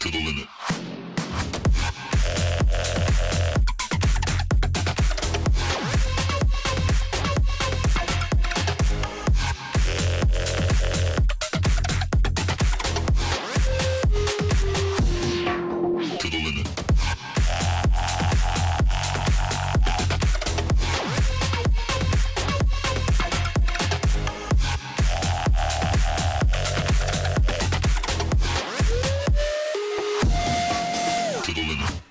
to the limit. to the limit.